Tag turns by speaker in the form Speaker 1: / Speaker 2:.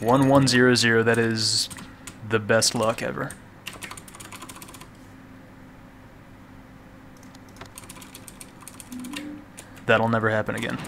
Speaker 1: 1100, that is the best luck ever. That'll never happen again.